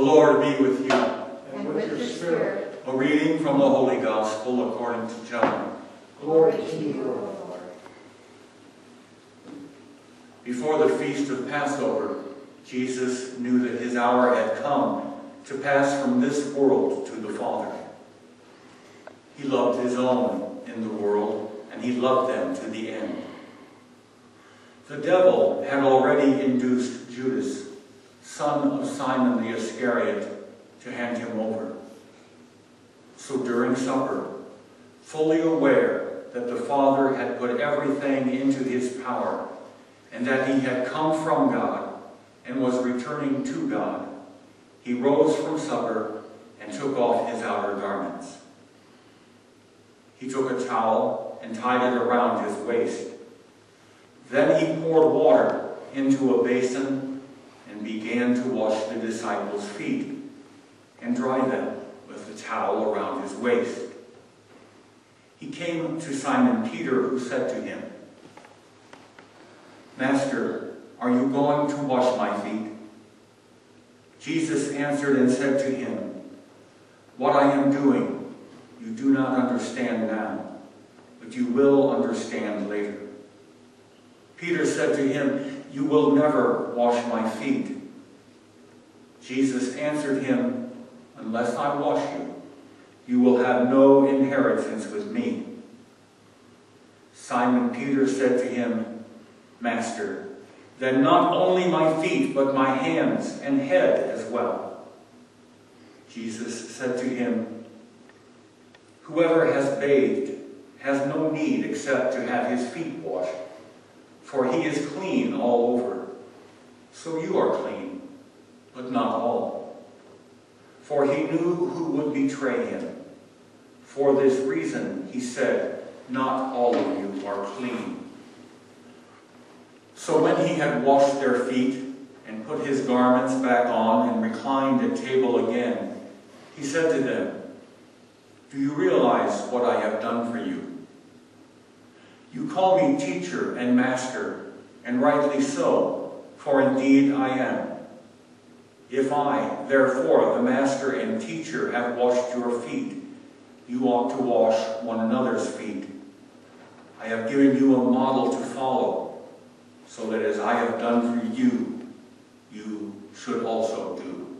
Lord be with you. and with your spirit. A reading from the Holy Gospel according to John. Glory to you, Lord. Before the feast of Passover, Jesus knew that his hour had come to pass from this world to the Father. He loved his own in the world, and he loved them to the end. The devil had already induced Judas, son of Simon the Iscariot, to hand him over. So during supper, fully aware that the Father had put everything into his power, and that he had come from God and was returning to God, he rose from supper and took off his outer garments. He took a towel and tied it around his waist. Then he poured water into a basin and began to wash the disciples' feet and dry them with the towel around his waist. He came to Simon Peter, who said to him, Master, are you going to wash my feet? Jesus answered and said to him, What I am doing you do not understand now, but you will understand later. Peter said to him, You will never wash my feet. Jesus answered him, Unless I wash you, you will have no inheritance with me. Simon Peter said to him, Master, then not only my feet, but my hands and head as well. Jesus said to him, Whoever has bathed has no need except to have his feet washed, for he is clean all over. So you are clean, but not all. For he knew who would betray him. For this reason he said, Not all of you are clean. So when he had washed their feet and put his garments back on and reclined at table again, he said to them, Do you realize what I have done for you? You call me teacher and master, and rightly so, for indeed I am. If I, therefore, the master and teacher, have washed your feet, you ought to wash one another's feet. I have given you a model to follow, so that as I have done for you, you should also do.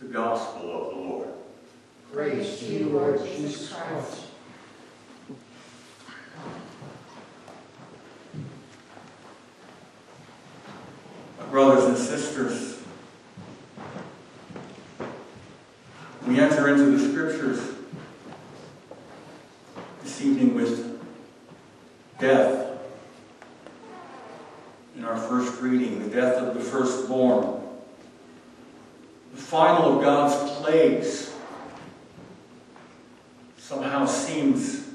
The Gospel of the Lord. Praise to you, Lord Jesus Christ. My brothers sisters, we enter into the scriptures this evening with death. In our first reading, the death of the firstborn. The final of God's plagues somehow seems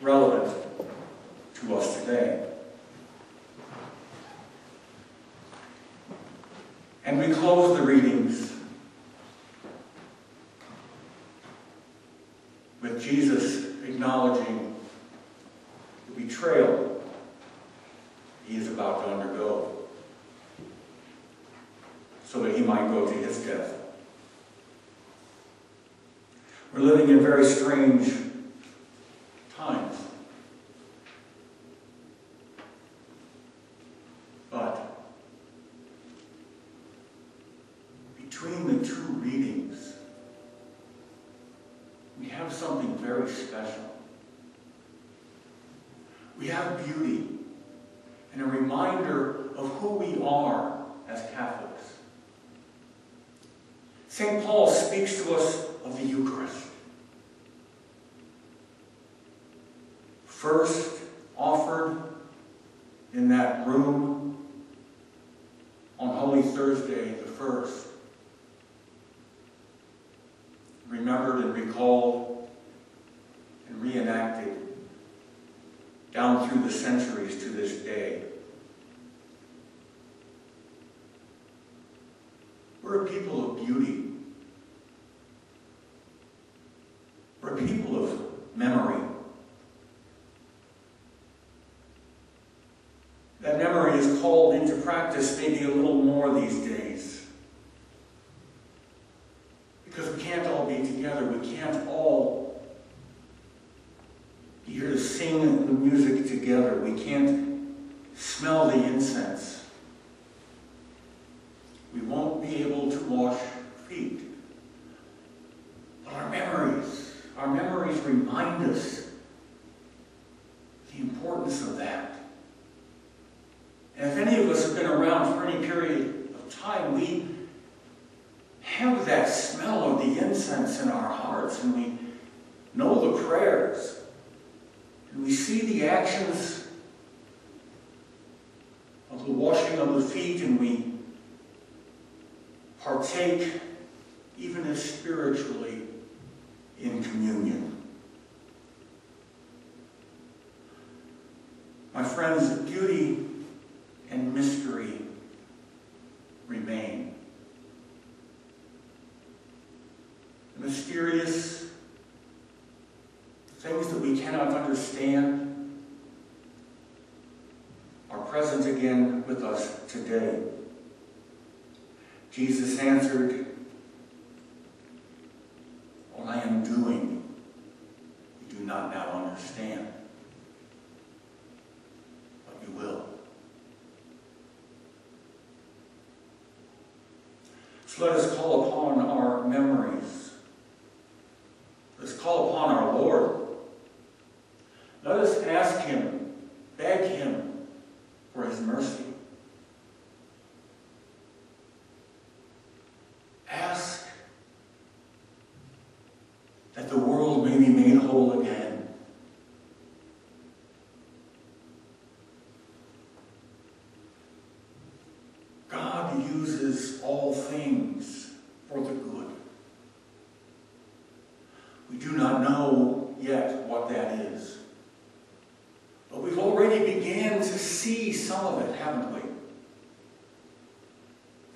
relevant to us today. And we close the readings with Jesus acknowledging the betrayal he is about to undergo so that he might go to his death. We're living in very strange times. But between the two readings, we have something very special. We have beauty and a reminder of who we are as Catholics. St. Paul speaks to us of the Eucharist. First offered in that room on Holy Thursday the 1st. Remembered and recalled and reenacted down through the centuries to this day. We're a people of beauty. We're a people of memory. That memory is called into practice maybe a little more these days. Music together. We can't smell the incense. We won't be able to wash feet. But our memories, our memories remind us the importance of that. And if any of us have been around for any period of time, we have that smell of the incense in our hearts and we know the prayers and we see the actions of the washing of the feet and we partake even as spiritually in communion. My friends, beauty and mystery remain. The mysterious things that we cannot understand are present again with us today. Jesus answered, What I am doing, you do not now understand, but you will. So let us call upon our memories. Let's call upon our Lord. Let us ask Him, beg Him for His mercy. Ask that be made whole again. God uses all things for the good. We do not know yet what that is. But we've already began to see some of it, haven't we?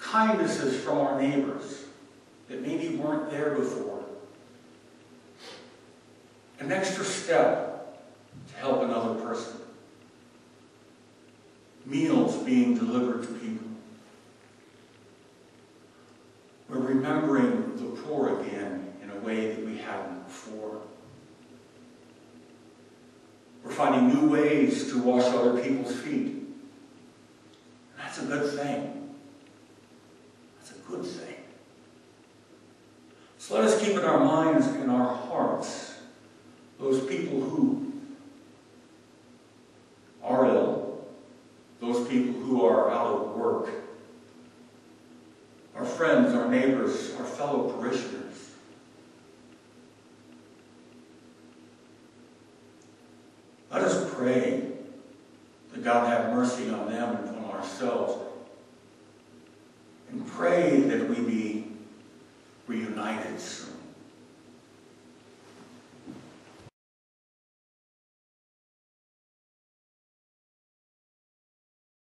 Kindnesses from our neighbors that maybe weren't there before. An extra step to help another person. Meals being delivered to people. We're remembering the poor again in a way that we hadn't before. We're finding new ways to wash other people's feet. And that's a good thing. That's a good thing. So let us keep in our minds and our hearts people who are ill, those people who are out of work, our friends, our neighbors, our fellow parishioners. Let us pray that God have mercy on them and on ourselves. And pray that we be reunited soon.